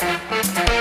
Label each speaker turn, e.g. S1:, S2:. S1: Música